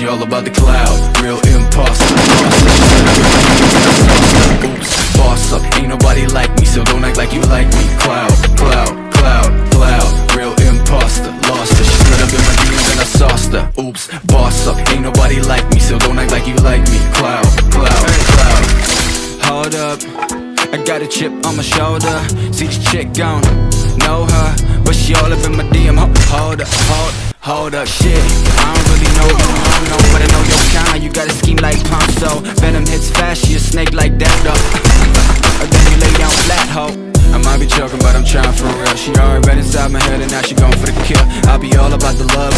She all about the cloud, real imposter. Oops, boss up, ain't nobody like me, so don't act like you like me. Cloud, cloud, cloud, cloud, real imposter. Lost her, she slid up in my DMs and I sauced her. Oops, boss up, ain't nobody like me, so don't act like you like me. Cloud, cloud, cloud. Hold up, I got a chip on my shoulder. See this chick gone, know her, but she all up in my DM. Ho- Hold up, hold, hold up, shit. Hits fast, she a snake like that though. Then you lay down flat, ho. I might be joking, but I'm trying for real. She already been inside my head, and now she going for the kill. I'll be all about the love,